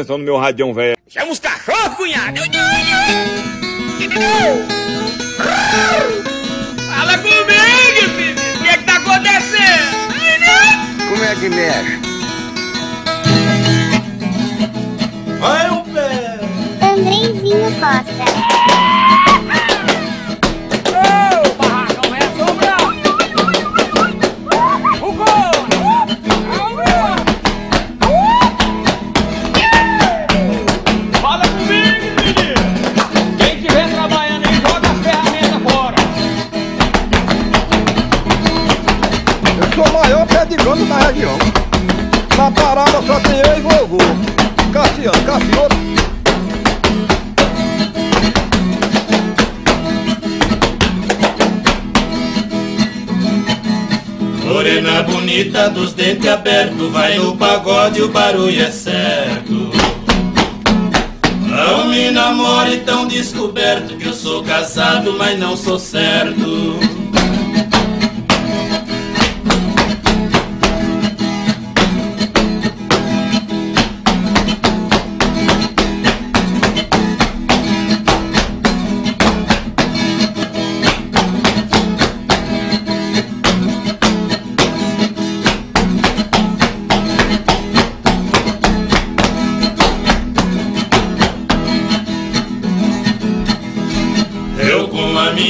atenção no meu radião, velho. Chama os cachorros, cunhado! Fala comigo, filho! O que é que tá acontecendo? Como é que mexe? Vai o pé! Andreizinho Costa. Região. Na parada só tem eu e vovô. Cassiano, Cassiano. Morena bonita dos dentes abertos, vai no pagode, o barulho é certo. Não me namore tão descoberto que eu sou casado, mas não sou certo.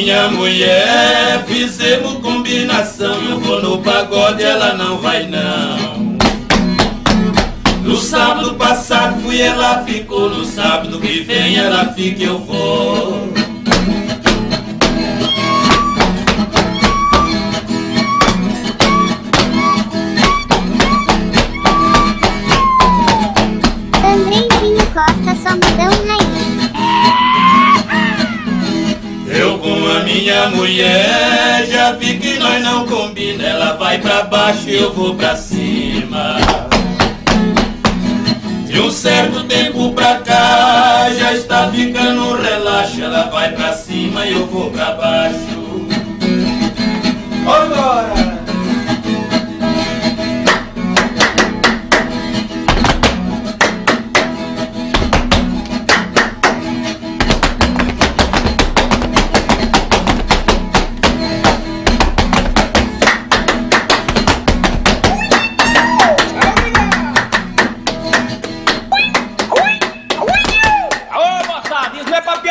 Minha mulher fizemos combinação. Eu vou no pagode, ela não vai não. No sábado passado fui, ela ficou. No sábado que vem ela fica, eu vou. Andreizinho Costa só mudão minha mulher já vi que nós não combina. Ela vai pra baixo e eu vou pra cima. De um certo tempo pra cá já está ficando relaxo. Ela vai pra cima e eu vou pra baixo.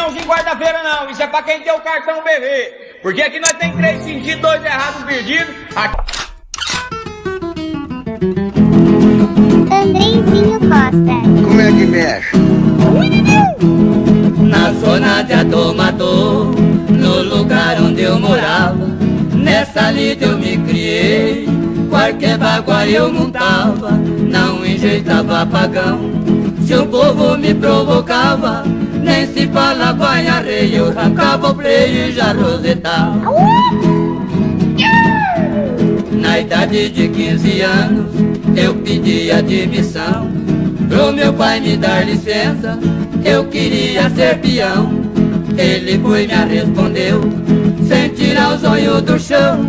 Peãozinho guarda-feira, não. Isso é pra quem tem o cartão BV. Porque aqui nós tem três sentidos, dois errados, um perdido. Aqui... Andreizinho Costa. Como é que mexe? Na zona de Adomador, no lugar onde eu morava, nessa lida eu me criei. Qualquer bagua eu montava, não enjeitava pagão. Se o povo me provocava, nem se falava em arreio, eu arrancava o freio e já rosetava. Na idade de 15 anos, eu pedi admissão. Pro meu pai me dar licença, eu queria ser peão. Ele foi me respondeu, sem tirar os olhos do chão.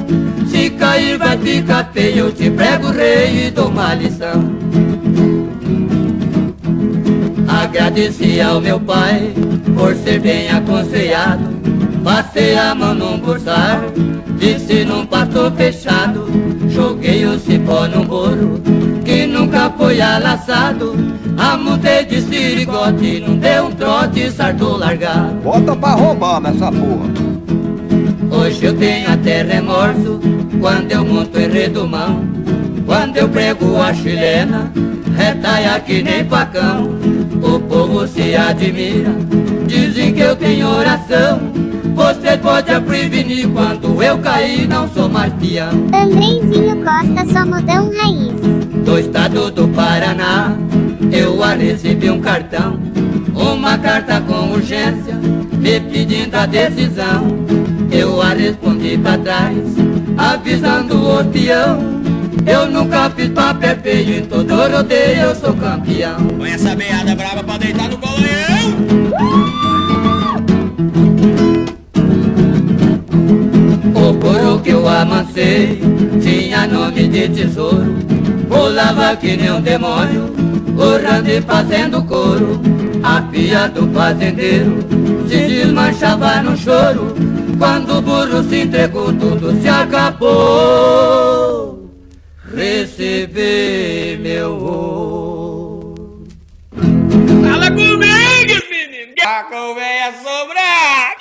Se cair vai ficar feio, te prego rei e dou uma lição Agradeci ao meu pai por ser bem aconselhado. Passei a mão num bursar, disse num pasto fechado. Joguei o cipó num bolo que nunca foi alaçado. Amontei de sirigote, não deu um trote, sartou largado. Bota pra roubar nessa porra. Hoje eu tenho até remorso quando eu monto em redomão. Quando eu prego a chilena, retaia que nem facão. O povo se admira, dizem que eu tenho oração. Você pode a prevenir quando eu cair, não sou mais peão. Andreizinho Costa só raiz. Do estado do Paraná, eu a recebi um cartão. Uma carta com urgência, me pedindo a decisão. Eu a respondi pra trás, avisando o peão. Eu nunca fiz papel feio, em todo rodeio eu sou campeão. Põe essa meada brava pra deitar no bolonhão. O couro que eu amancei tinha nome de tesouro. Pulava que nem um demônio, Orando e fazendo coro A filha do fazendeiro Se desmanchava no choro Quando o burro se entregou Tudo se acabou Receber meu ouro Fala comigo, menino! A conversa sobrar!